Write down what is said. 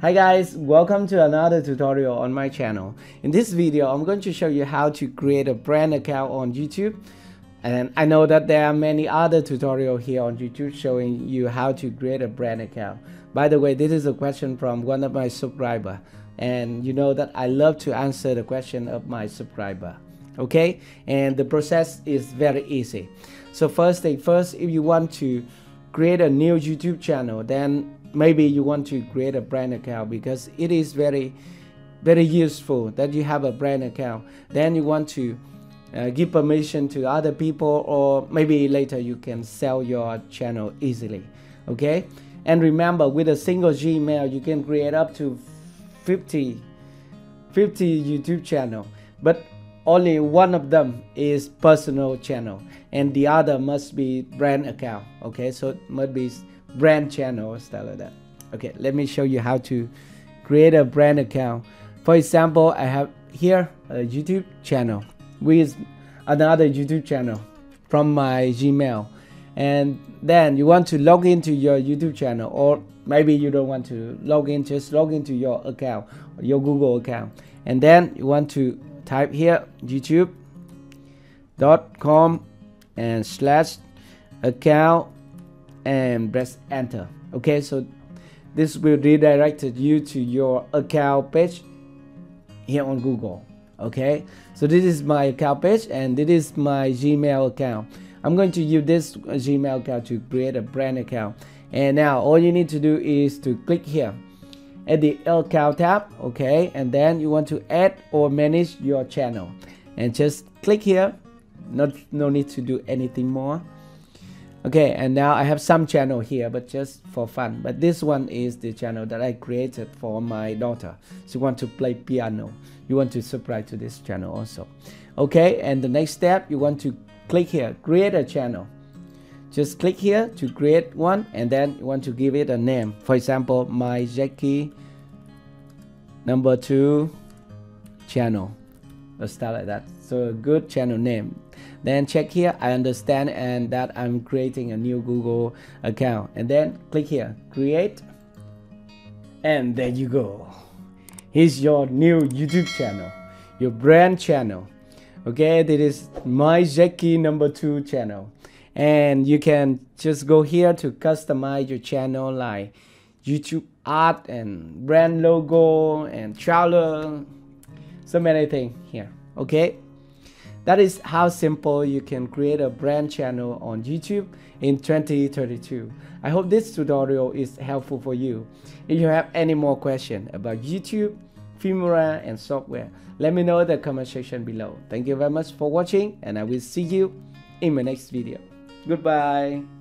Hi guys, welcome to another tutorial on my channel. In this video, I'm going to show you how to create a brand account on YouTube. And I know that there are many other tutorials here on YouTube showing you how to create a brand account. By the way, this is a question from one of my subscriber. And you know that I love to answer the question of my subscriber. Okay, and the process is very easy. So first thing first, if you want to create a new YouTube channel, then maybe you want to create a brand account because it is very very useful that you have a brand account. Then you want to uh, give permission to other people or maybe later you can sell your channel easily okay? And remember with a single gmail you can create up to 50 50 youtube channel but only one of them is personal channel and the other must be brand account okay? So it must be brand channel or stuff like that. Okay let me show you how to create a brand account. For example i have here a youtube channel with another youtube channel from my gmail. And then you want to log into your youtube channel or maybe you don't want to log in just log into your account your google account. And then you want to type here youtube.com and slash account and press enter. Okay so this will redirect you to your account page here on google. Okay so this is my account page and this is my gmail account. I'm going to use this gmail account to create a brand account. And now all you need to do is to click here. At the account tab okay and then you want to add or manage your channel. And just click here. Not no need to do anything more okay and now I have some channel here but just for fun. But this one is the channel that I created for my daughter. She want to play piano. You want to subscribe to this channel also. Okay and the next step you want to click here create a channel. Just click here to create one and then you want to give it a name. For example my Jacky number two channel. Or stuff like that. So a good channel name then check here I understand and that I'm creating a new Google account. And then click here create and there you go. Here's your new YouTube channel your brand channel. Okay this is my Jacky number two channel. And you can just go here to customize your channel like YouTube art and brand logo and trailer so many things here. Okay that is how simple you can create a brand channel on YouTube in 2032. I hope this tutorial is helpful for you. If you have any more questions about YouTube, Filmora and software, let me know in the comment section below. Thank you very much for watching and I will see you in my next video. Goodbye.